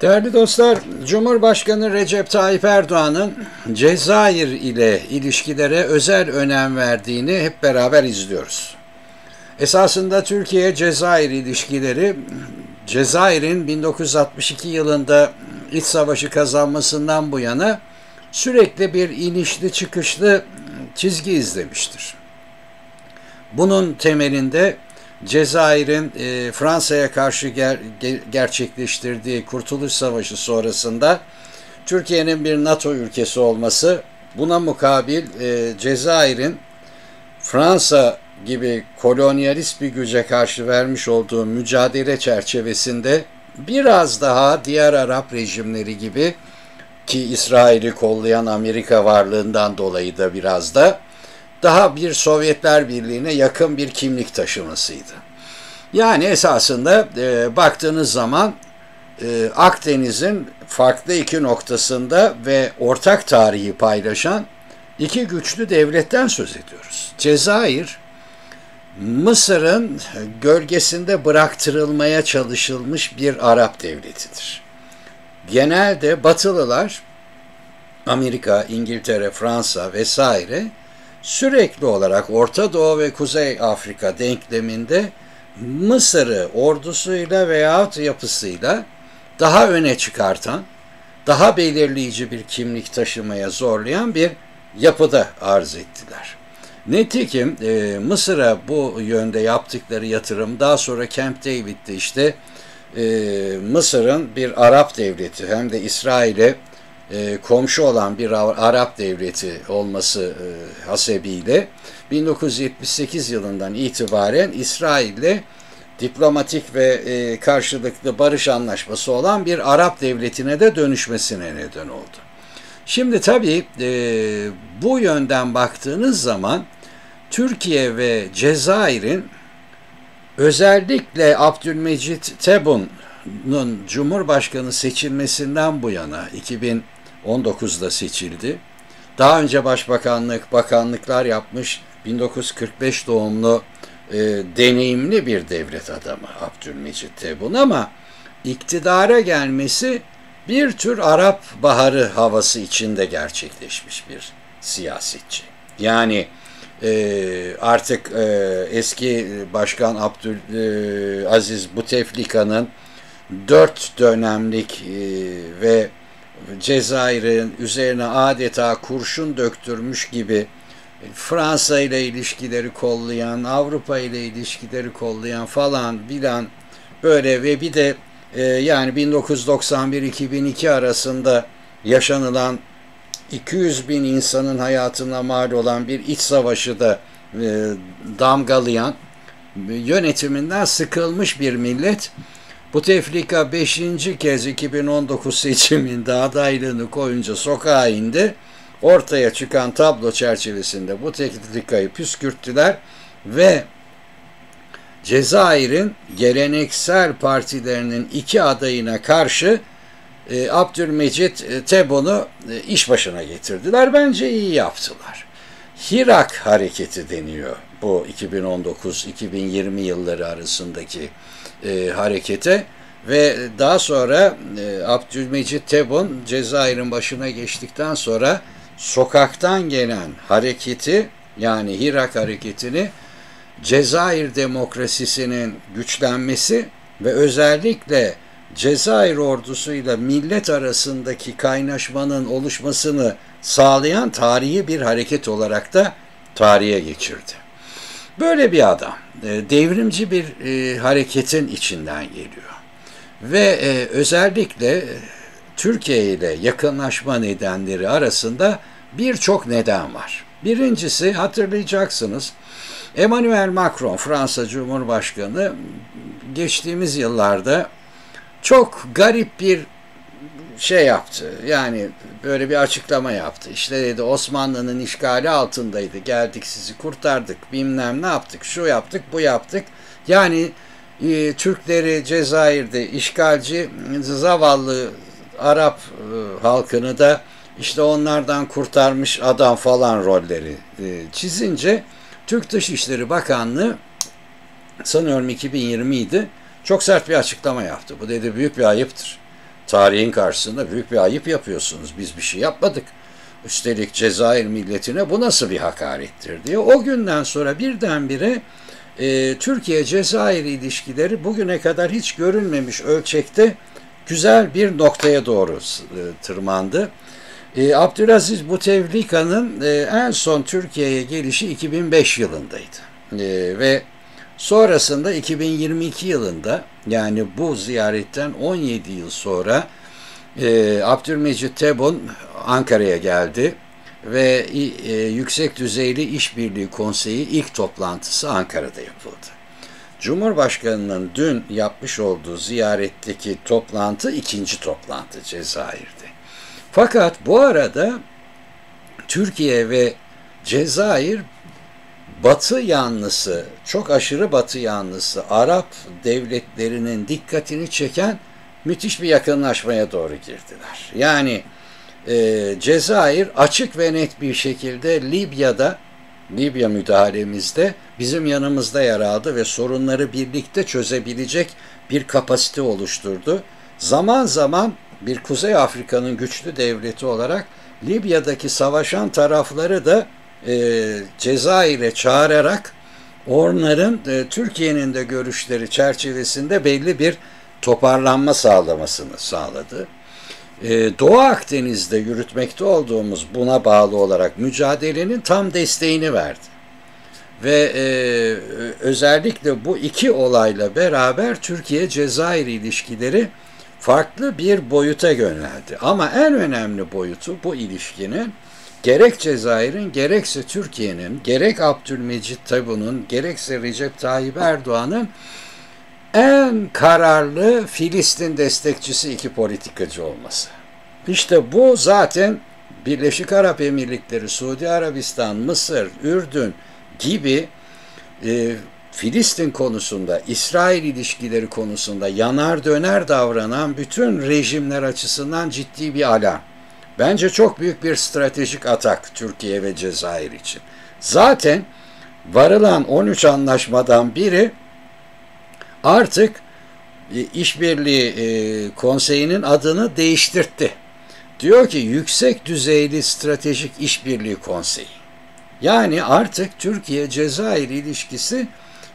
Değerli dostlar, Cumhurbaşkanı Recep Tayyip Erdoğan'ın Cezayir ile ilişkilere özel önem verdiğini hep beraber izliyoruz. Esasında Türkiye-Cezayir ilişkileri, Cezayir'in 1962 yılında iç savaşı kazanmasından bu yana sürekli bir inişli çıkışlı çizgi izlemiştir. Bunun temelinde Cezayir'in e, Fransa'ya karşı ger, ger, gerçekleştirdiği Kurtuluş Savaşı sonrasında Türkiye'nin bir NATO ülkesi olması, buna mukabil e, Cezayir'in Fransa gibi kolonyalist bir güce karşı vermiş olduğu mücadele çerçevesinde biraz daha diğer Arap rejimleri gibi ki İsrail'i kollayan Amerika varlığından dolayı da biraz da daha bir Sovyetler Birliği'ne yakın bir kimlik taşımasıydı. Yani esasında e, baktığınız zaman e, Akdeniz'in farklı iki noktasında ve ortak tarihi paylaşan iki güçlü devletten söz ediyoruz. Cezayir, Mısır'ın gölgesinde bıraktırılmaya çalışılmış bir Arap devletidir. Genelde Batılılar, Amerika, İngiltere, Fransa vesaire sürekli olarak Orta Doğu ve Kuzey Afrika denkleminde Mısır'ı ordusuyla veyahut yapısıyla daha öne çıkartan, daha belirleyici bir kimlik taşımaya zorlayan bir yapıda arz ettiler. Nitekim e, Mısır'a bu yönde yaptıkları yatırım daha sonra Camp David'de işte e, Mısır'ın bir Arap devleti hem de İsrail'e e, komşu olan bir Arap devleti olması e, hasebiyle 1978 yılından itibaren İsrail'le diplomatik ve e, karşılıklı barış anlaşması olan bir Arap devletine de dönüşmesine neden oldu. Şimdi tabii e, bu yönden baktığınız zaman Türkiye ve Cezayir'in özellikle Abdülmecit Tebboun'un Cumhurbaşkanı seçilmesinden bu yana 2019'da seçildi. Daha önce başbakanlık, bakanlıklar yapmış 1945 doğumlu e, deneyimli bir devlet adamı Abdülmecit Tebboun ama iktidara gelmesi bir tür Arap Baharı havası içinde gerçekleşmiş bir siyasetçi. Yani e, artık e, eski Başkan Abdülaziz e, Buteflika'nın dört dönemlik e, ve Cezayir'in üzerine adeta kurşun döktürmüş gibi Fransa ile ilişkileri kollayan, Avrupa ile ilişkileri kollayan falan bilen böyle ve bir de e, yani 1991-2002 arasında yaşanılan 200 bin insanın hayatına mal olan bir iç savaşı da e, damgalayan yönetiminden sıkılmış bir millet bu tefrika 5. kez 2019 seçiminde adaylığını koyunca sokağa indi. Ortaya çıkan tablo çerçevesinde bu tefrikayı püskürttüler ve Cezayir'in geleneksel partilerinin iki adayına karşı e, Abdülmecit e, Tebboun'u e, iş başına getirdiler. Bence iyi yaptılar. Hirak hareketi deniyor bu 2019-2020 yılları arasındaki e, harekete ve daha sonra e, Abdülmecit Tebboun Cezayir'in başına geçtikten sonra sokaktan gelen hareketi yani Hirak hareketini Cezayir demokrasisinin güçlenmesi ve özellikle Cezayir ordusuyla millet arasındaki kaynaşmanın oluşmasını sağlayan tarihi bir hareket olarak da tarihe geçirdi. Böyle bir adam, e, devrimci bir e, hareketin içinden geliyor. Ve e, özellikle Türkiye ile yakınlaşma nedenleri arasında birçok neden var. Birincisi hatırlayacaksınız Emmanuel Macron Fransa Cumhurbaşkanı geçtiğimiz yıllarda çok garip bir şey yaptı. Yani böyle bir açıklama yaptı. İşte dedi Osmanlı'nın işgali altındaydı. Geldik sizi kurtardık. Bilmem ne yaptık. Şu yaptık, bu yaptık. Yani e, Türkleri Cezayir'de işgalci zavallı Arap e, halkını da işte onlardan kurtarmış adam falan rolleri e, çizince Türk Dışişleri Bakanlığı sanıyorum 2020 idi çok sert bir açıklama yaptı. Bu dedi büyük bir ayıptır. Tarihin karşısında büyük bir ayıp yapıyorsunuz. Biz bir şey yapmadık. Üstelik Cezayir milletine bu nasıl bir hakarettir diye. O günden sonra birdenbire e, Türkiye-Cezayir ilişkileri bugüne kadar hiç görülmemiş ölçekte güzel bir noktaya doğru e, tırmandı. E, Abdülaziz Bouteflika'nın e, en son Türkiye'ye gelişi 2005 yılındaydı. E, ve sonrasında 2022 yılında yani bu ziyaretten 17 yıl sonra e, Abdülmecit Tebun Ankara'ya geldi ve e, Yüksek Düzeyli İşbirliği Konseyi ilk toplantısı Ankara'da yapıldı. Cumhurbaşkanının dün yapmış olduğu ziyaretteki toplantı ikinci toplantı Cezayir'de. Fakat bu arada Türkiye ve Cezayir Batı yanlısı, çok aşırı Batı yanlısı Arap devletlerinin dikkatini çeken müthiş bir yakınlaşmaya doğru girdiler. Yani e, Cezayir açık ve net bir şekilde Libya'da, Libya müdahalemizde bizim yanımızda yer aldı ve sorunları birlikte çözebilecek bir kapasite oluşturdu. Zaman zaman bir Kuzey Afrika'nın güçlü devleti olarak Libya'daki savaşan tarafları da e, Cezayir'e çağırarak onların e, Türkiye'nin de görüşleri çerçevesinde belli bir toparlanma sağlamasını sağladı. Ee, Doğu Akdeniz'de yürütmekte olduğumuz buna bağlı olarak mücadelenin tam desteğini verdi. Ve e, özellikle bu iki olayla beraber Türkiye-Cezayir ilişkileri farklı bir boyuta yöneldi. Ama en önemli boyutu bu ilişkinin gerek Cezayir'in gerekse Türkiye'nin, gerek Abdülmecit Tabun'un, gerekse Recep Tayyip Erdoğan'ın en kararlı Filistin destekçisi iki politikacı olması. İşte bu zaten Birleşik Arap Emirlikleri, Suudi Arabistan, Mısır, Ürdün gibi e, Filistin konusunda, İsrail ilişkileri konusunda yanar döner davranan bütün rejimler açısından ciddi bir alarm. Bence çok büyük bir stratejik atak Türkiye ve Cezayir için. Zaten varılan 13 anlaşmadan biri artık e, işbirliği e, konseyinin adını değiştirtti. Diyor ki yüksek düzeyli stratejik işbirliği konseyi. Yani artık Türkiye-Cezayir ilişkisi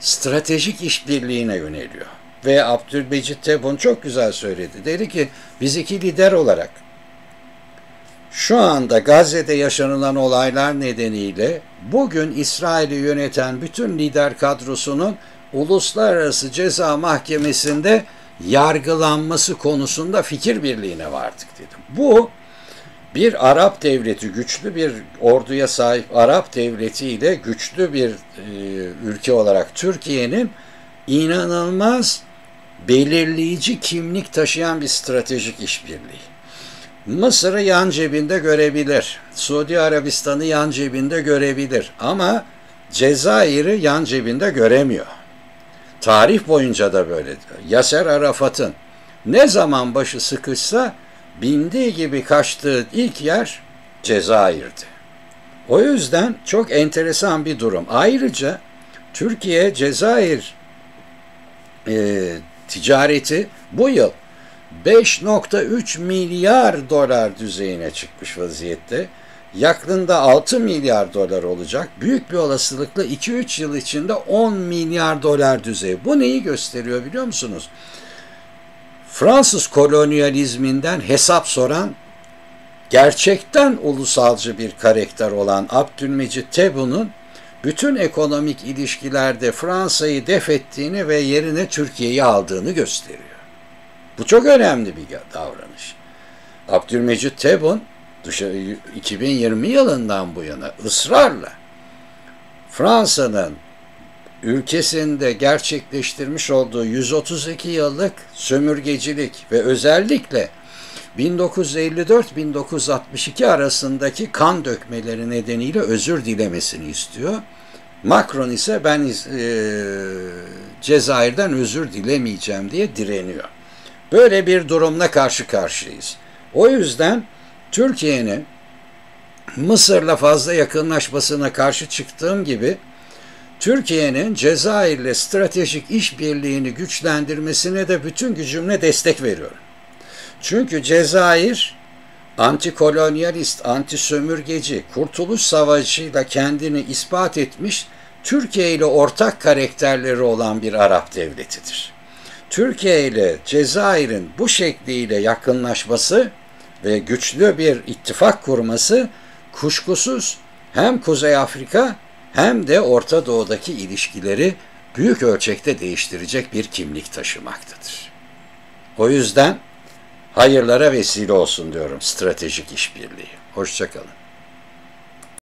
stratejik işbirliğine yöneliyor. Ve Abdülmecit Tebun çok güzel söyledi. Dedi ki biz iki lider olarak şu anda Gazze'de yaşanılan olaylar nedeniyle bugün İsrail'i yöneten bütün lider kadrosunun Uluslararası Ceza Mahkemesi'nde yargılanması konusunda fikir birliğine vardık dedim. Bu bir Arap devleti, güçlü bir orduya sahip Arap devleti ile güçlü bir e, ülke olarak Türkiye'nin inanılmaz belirleyici kimlik taşıyan bir stratejik işbirliği. Mısır'ı yan cebinde görebilir. Suudi Arabistan'ı yan cebinde görebilir. Ama Cezayir'i yan cebinde göremiyor. Tarih boyunca da böyle. Yaser Arafat'ın ne zaman başı sıkışsa bindiği gibi kaçtığı ilk yer Cezayir'di. O yüzden çok enteresan bir durum. Ayrıca Türkiye Cezayir e, ticareti bu yıl 5.3 milyar dolar düzeyine çıkmış vaziyette. Yakında 6 milyar dolar olacak. Büyük bir olasılıkla 2-3 yıl içinde 10 milyar dolar düzeyi. Bu neyi gösteriyor biliyor musunuz? Fransız kolonyalizminden hesap soran, gerçekten ulusalcı bir karakter olan Abdülmecit Tebun'un bütün ekonomik ilişkilerde Fransa'yı def ettiğini ve yerine Türkiye'yi aldığını gösteriyor. Bu çok önemli bir davranış. Abdülmecit Tebun 2020 yılından bu yana ısrarla Fransa'nın ülkesinde gerçekleştirmiş olduğu 132 yıllık sömürgecilik ve özellikle 1954-1962 arasındaki kan dökmeleri nedeniyle özür dilemesini istiyor. Macron ise ben e, Cezayir'den özür dilemeyeceğim diye direniyor. Böyle bir durumla karşı karşıyayız. O yüzden Türkiye'nin Mısır'la fazla yakınlaşmasına karşı çıktığım gibi Türkiye'nin Cezayir'le stratejik işbirliğini güçlendirmesine de bütün gücümle destek veriyorum. Çünkü Cezayir antikolonyalist, antisömürgeci, kurtuluş savaşıyla kendini ispat etmiş, Türkiye ile ortak karakterleri olan bir Arap devletidir. Türkiye ile Cezayir'in bu şekliyle yakınlaşması ve güçlü bir ittifak kurması kuşkusuz hem Kuzey Afrika hem de Orta Doğu'daki ilişkileri büyük ölçekte değiştirecek bir kimlik taşımaktadır. O yüzden hayırlara vesile olsun diyorum stratejik işbirliği. Hoşçakalın.